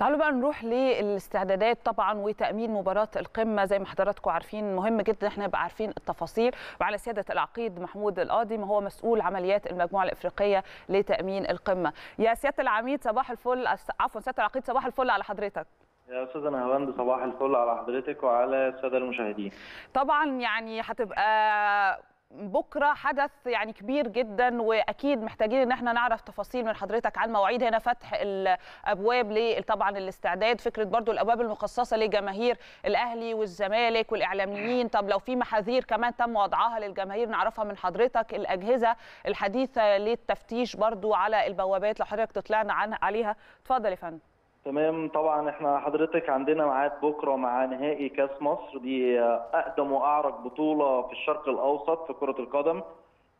تعالوا بقى نروح للاستعدادات طبعا وتأمين مباراة القمة. زي ما حضراتكم عارفين مهم جدا إحنا نبقى عارفين التفاصيل. وعلى سيادة العقيد محمود القاضي ما هو مسؤول عمليات المجموعة الإفريقية لتأمين القمة. يا سيادة العميد صباح الفل. عفوا سيادة العقيد صباح الفل على حضرتك. يا أستاذ نهاوند صباح الفل على حضرتك وعلى السادة المشاهدين. طبعا يعني هتبقى بكرة حدث يعني كبير جدا وأكيد محتاجين إن إحنا نعرف تفاصيل من حضرتك عن مواعيد هنا فتح الأبواب طبعا الاستعداد فكرة برضو الأبواب المخصصة لجماهير الأهلي والزمالك والإعلاميين. طب لو في محاذير كمان تم وضعها للجماهير نعرفها من حضرتك. الأجهزة الحديثة للتفتيش برضو على البوابات لو حضرتك تطلعنا عنها عليها. اتفضل يا فندم. تمام. طبعا إحنا حضرتك عندنا ميعاد بكرة مع نهائي كاس مصر. دي أقدم وأعرق بطولة في الشرق الأوسط في كرة القدم.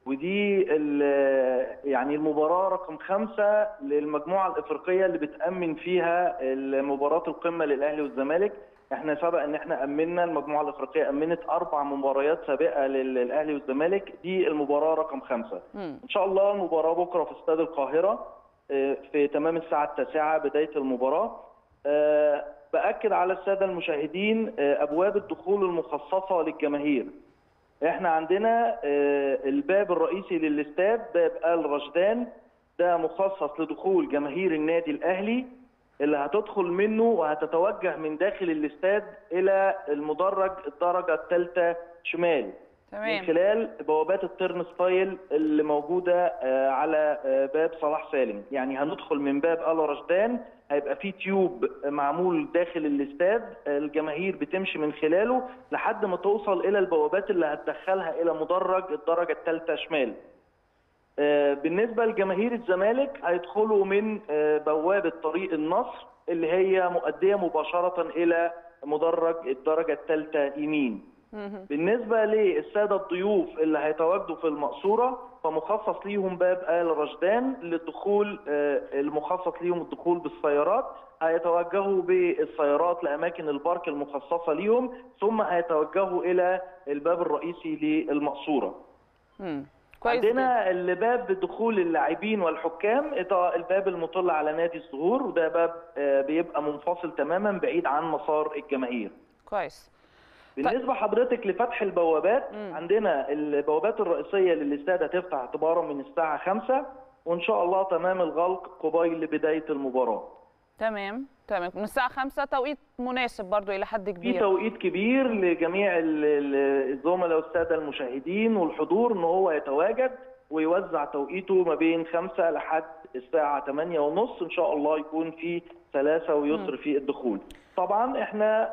ودي يعني المباراة رقم خمسة للمجموعة الإفريقية اللي بتأمن فيها مباراه القمة للأهلي والزمالك. إحنا سبق إن إحنا امنا المجموعة الإفريقية أمنت أربع مباريات سابقة للأهلي والزمالك. دي المباراة رقم خمسة. م. إن شاء الله المباراة بكرة في استاد القاهرة. في تمام الساعة التاسعة بداية المباراة. بأكد على السادة المشاهدين أبواب الدخول المخصصة للجماهير. إحنا عندنا الباب الرئيسي للاستاد باب آل رشدان. ده مخصص لدخول جماهير النادي الأهلي اللي هتدخل منه وهتتوجه من داخل الاستاد إلى المدرج الدرجة الثالثة شمال. تمام. من خلال بوابات ال turnstile اللي موجودة على باب صلاح سالم. يعني هندخل من باب ال رشدان هيبقى في tube معمول داخل الاستاد الجماهير بتمشي من خلاله لحد ما توصل إلى البوابات اللي هتدخلها إلى مدرج الدرجة الثالثه شمال. بالنسبة لجماهير الزمالك هيدخلوا من بوابه طريق النصر اللي هي مؤدية مباشرة إلى مدرج الدرجة الثالثه يمين. بالنسبة للسادة الضيوف اللي هيتواجدوا في المقصورة فمخصص ليهم باب آل رشدان للدخول المخصص ليهم الدخول بالسيارات هيتوجهوا بالسيارات لأماكن البارك المخصصة ليهم ثم هيتوجهوا إلى الباب الرئيسي للمقصورة. كويس عندنا الباب دخول اللاعبين والحكام الباب المطل على نادي الزهور وده باب بيبقى منفصل تماما بعيد عن مسار الجماهير. كويس. بالنسبة حضرتك لفتح البوابات م. عندنا البوابات الرئيسية للاستاد هتفتح اعتبارا من الساعة 5 وإن شاء الله تمام الغلق قبيل بدايه المباراة. تمام تمام. من الساعة 5 توقيت مناسب برضو إلى حد كبير. في توقيت كبير لجميع الزملاء والسادة المشاهدين والحضور إن هو يتواجد ويوزع توقيته ما بين 5 لحد الساعة 8 ونص إن شاء الله يكون في سلاسة ويسر في الدخول. طبعا إحنا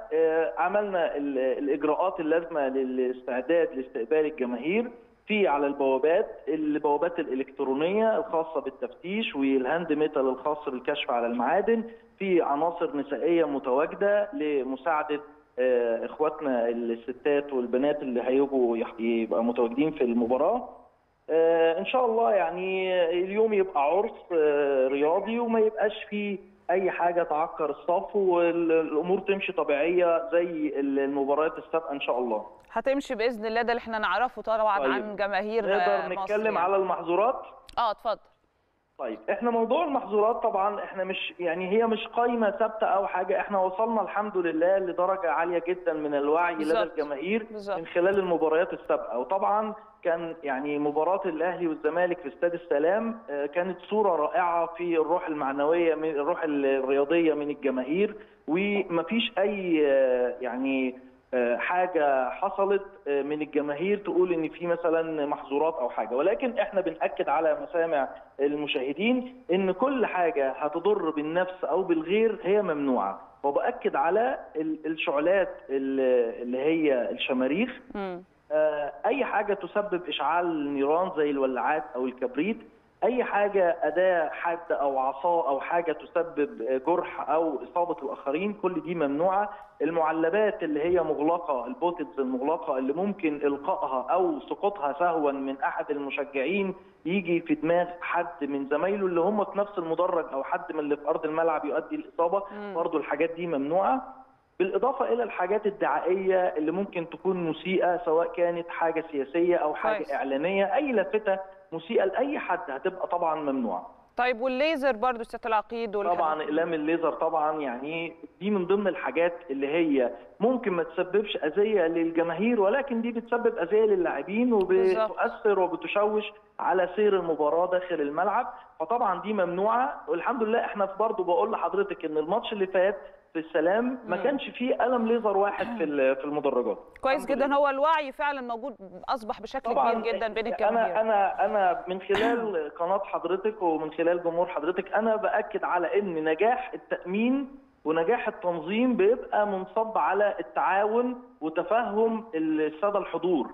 عملنا الإجراءات اللازمة للاستعداد لاستقبال الجماهير في على البوابات البوابات الإلكترونية الخاصة بالتفتيش وال hand metal الخاص بالكشف على المعادن في عناصر نسائية متواجدة لمساعدة إخواتنا الستات والبنات اللي هيجوا يبقى متواجدين في المباراة. إن شاء الله يعني اليوم يبقى عرس رياضي وما يبقاش فيه أي حاجة تعكر الصف والأمور تمشي طبيعية زي المباريات السابقة إن شاء الله هتمشي بإذن الله ده اللي إحنا نعرفه طبعا طيب. عن جماهير نقدر نتكلم يعني. على المحظورات آه اتفضل طيب إحنا موضوع المحظورات طبعا إحنا مش يعني هي مش قائمه ثابتة أو حاجة إحنا وصلنا الحمد لله لدرجة عالية جدا من الوعي لدى الجماهير بالزبط. من خلال المباريات السابقة وطبعا كان يعني مباراة الأهلي والزمالك في استاد السلام كانت صورة رائعة في الروح المعنوية من الروح الرياضية من الجماهير ومفيش أي يعني حاجة حصلت من الجماهير تقول إن في مثلا محظورات أو حاجة. ولكن إحنا بنأكد على مسامع المشاهدين إن كل حاجة هتضر بالنفس أو بالغير هي ممنوعة. وبأكد على الشعلات اللي هي الشماريخ. م. أي حاجة تسبب إشعال نيران زي الولاعات أو الكبريت أي حاجة أداة حاده أو عصا أو حاجة تسبب جرح أو إصابة الآخرين كل دي ممنوعة. المعلبات اللي هي مغلقة ال bottles المغلقة اللي ممكن إلقائها أو سقوطها سهوا من أحد المشجعين يجي في دماغ حد من زمايله اللي هم في نفس المدرج أو حد من اللي في أرض الملعب يؤدي الإصابة برضو الحاجات دي ممنوعة. بالإضافة إلى الحاجات الدعائية اللي ممكن تكون مسيئة سواء كانت حاجة سياسية أو حاجة كويس. إعلانية أي لافته مسيئة لأي حد هتبقى طبعا ممنوعة طيب والليزر برضو سيادة العقيد طبعا. إقلام الليزر طبعا يعني دي من ضمن الحاجات اللي هي ممكن ما تسببش أذية للجماهير ولكن دي بتسبب أذية للاعبين. وبتؤثر وبتشوش على سير المباراة داخل الملعب فطبعا دي ممنوعة والحمد لله إحنا برضو بقول لحضرتك إن الماتش اللي فات في السلام ما. كانش فيه قلم ليزر واحد في في المدرجات كويس جدا. هو الوعي فعلا موجود أصبح بشكل كبير جدا بين الجماهير أنا أنا أنا من خلال قناة حضرتك ومن خلال جمهور حضرتك أنا بأكد على إن نجاح التأمين ونجاح التنظيم بيبقى منصب على التعاون وتفهم السادة الحضور.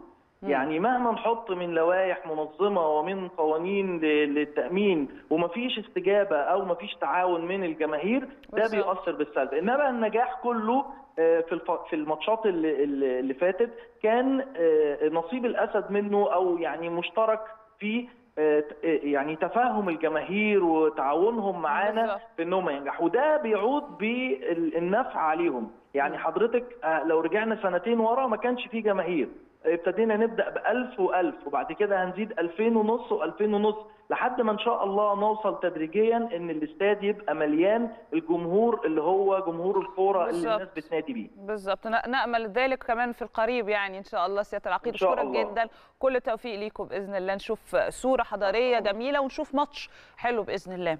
يعني مهما نحط من لوائح منظمة ومن قوانين للتأمين ومفيش استجابة أو مفيش تعاون من الجماهير ده. بيؤثر بالسلب إنما النجاح كله آه، في في الماتشات اللي, اللي فاتت كان آه، نصيب الأسد منه أو يعني مشترك في آه، يعني تفاهم الجماهير وتعاونهم معانا. في إنهم ينجحوا وده بيعود بالنفع عليهم يعني حضرتك آه، لو رجعنا سنتين ورا ما كانش فيه جماهير. ابتدينا نبدأ ب 1000 و1000 وبعد كده هنزيد 2000 ونص و2000 ونص لحد ما إن شاء الله نوصل تدريجيا إن الاستاد يبقى مليان الجمهور اللي هو جمهور الكورة اللي. الناس بتنادي بيه. بالظبط. نأمل ذلك كمان في القريب يعني إن شاء الله. سيادة العقيد أشكرك. جدا. كل التوفيق ليكم بإذن الله. نشوف صورة حضارية جميلة ونشوف ماتش حلو بإذن الله.